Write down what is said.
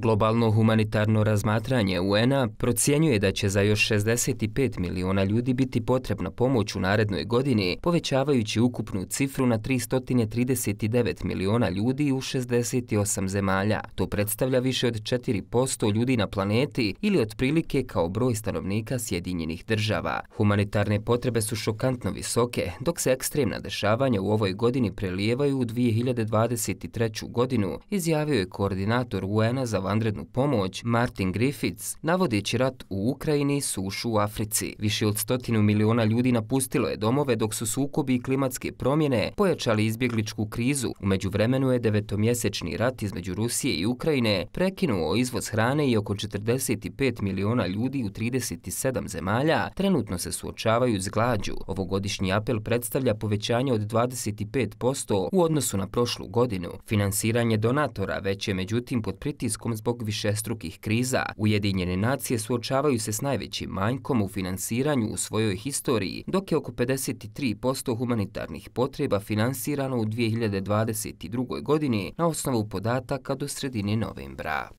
Globalno humanitarno razmatranje UN-a procijenjuje da će za još 65 miliona ljudi biti potrebna pomoć u narednoj godini, povećavajući ukupnu cifru na 339 miliona ljudi u 68 zemalja. To predstavlja više od 4% ljudi na planeti ili otprilike kao broj stanovnika Sjedinjenih država. Humanitarne potrebe su šokantno visoke, dok se ekstremna dešavanja u ovoj godini prelijevaju u 2023. godinu, izjavio je koordinator UN-a za vanrednu pomoć Martin Griffiths, navodeći rat u Ukrajini i sušu u Africi. Više od stotinu miliona ljudi napustilo je domove dok su sukobi i klimatske promjene pojačali izbjegličku krizu. Umeđu vremenu je devetomjesečni rat između Rusije i Ukrajine prekinuo izvoz hrane i oko 45 miliona ljudi u 37 zemalja trenutno se suočavaju s glađu. Ovogodišnji apel predstavlja povećanje od 25% u odnosu na prošlu godinu. Finansiranje donatora već je međutim pod pritiskom zbog višestrukih kriza. Ujedinjene nacije suočavaju se s najvećim manjkom u finansiranju u svojoj historiji, dok je oko 53% humanitarnih potreba finansirano u 2022. godini na osnovu podataka do sredine novembra.